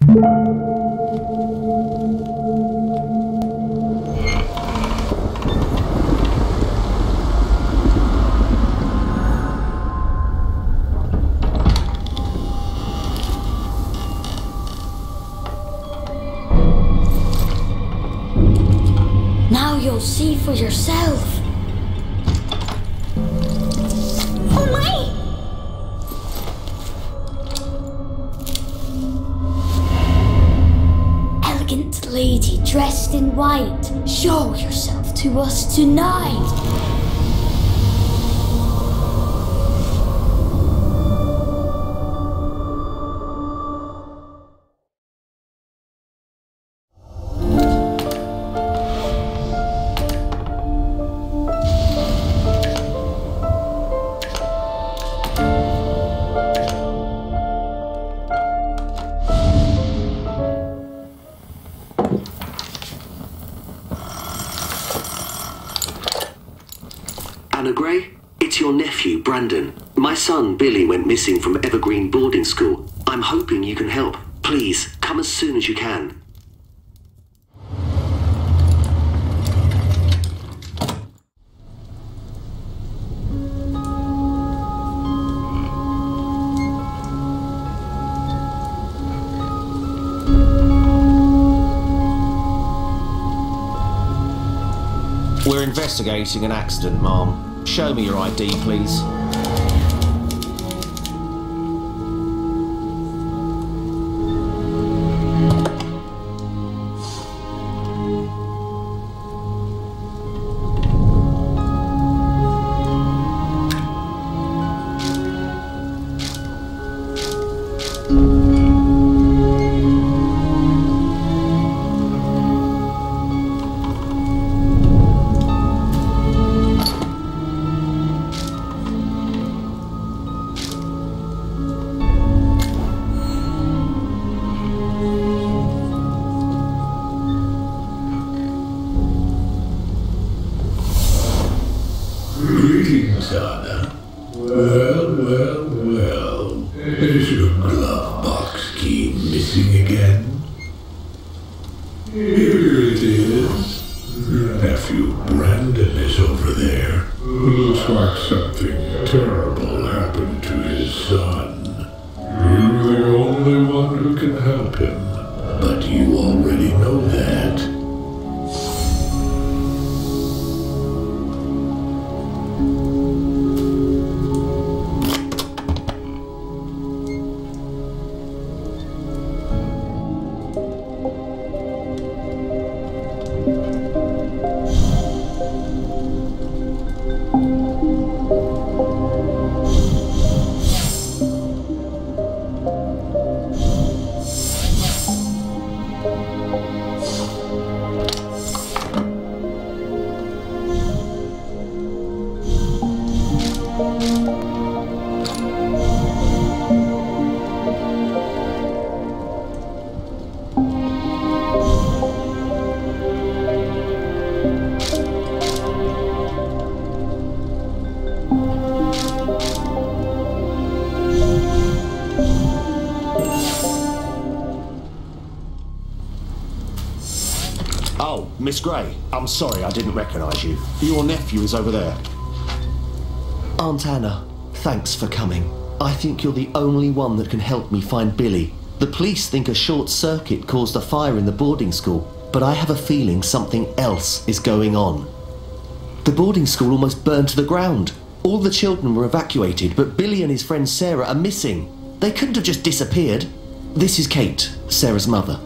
Now you'll see for yourself. Oh my! Lady dressed in white, show yourself to us tonight. Missing from Evergreen boarding school. I'm hoping you can help. Please, come as soon as you can. We're investigating an accident, Mom. Show me your ID, please. Miss Gray, I'm sorry I didn't recognise you. Your nephew is over there. Aunt Anna, thanks for coming. I think you're the only one that can help me find Billy. The police think a short circuit caused a fire in the boarding school, but I have a feeling something else is going on. The boarding school almost burned to the ground. All the children were evacuated, but Billy and his friend Sarah are missing. They couldn't have just disappeared. This is Kate, Sarah's mother.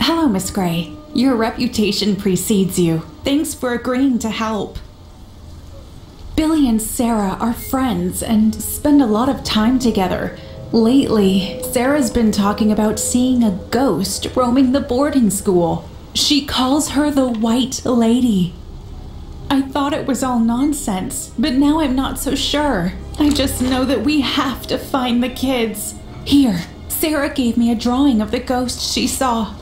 Hello, Miss Gray. Your reputation precedes you. Thanks for agreeing to help. Billy and Sarah are friends and spend a lot of time together. Lately, Sarah's been talking about seeing a ghost roaming the boarding school. She calls her the White Lady. I thought it was all nonsense, but now I'm not so sure. I just know that we have to find the kids. Here, Sarah gave me a drawing of the ghost she saw.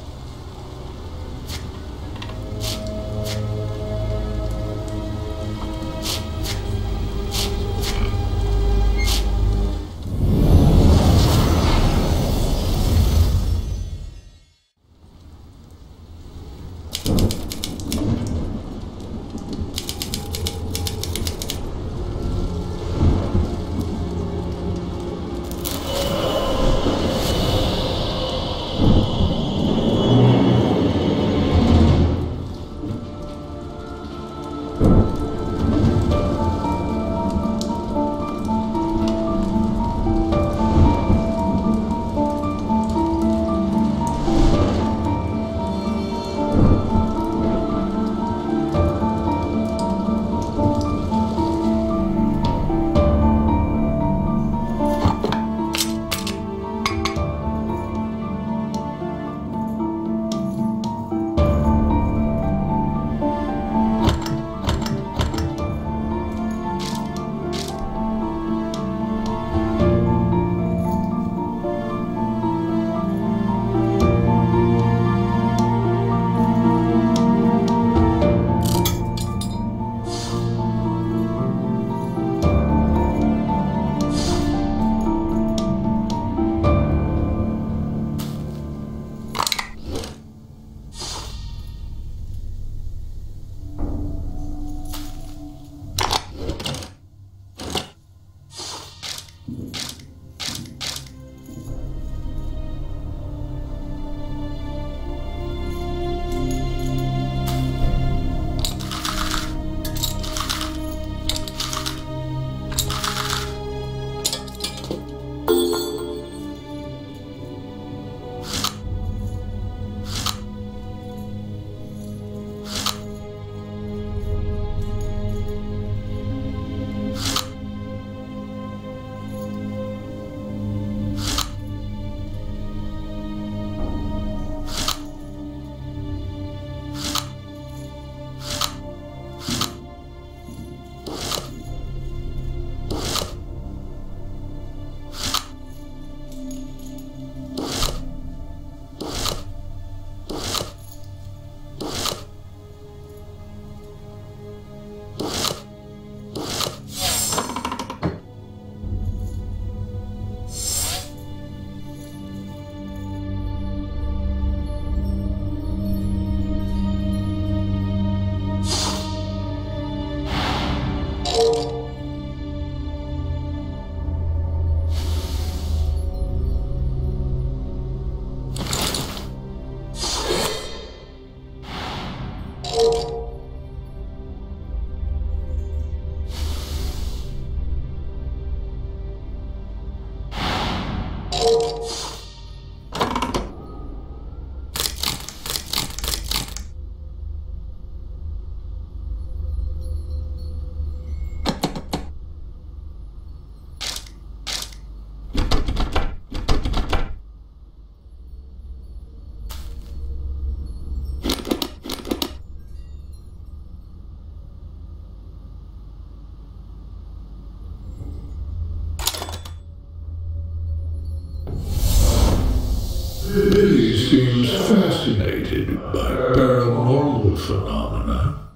Billy seems fascinated by paranormal phenomena,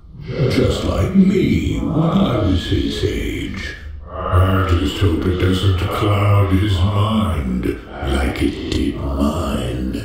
just like me when I was his age. I just hope it doesn't cloud his mind like it did mine.